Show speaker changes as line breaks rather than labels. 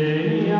E aí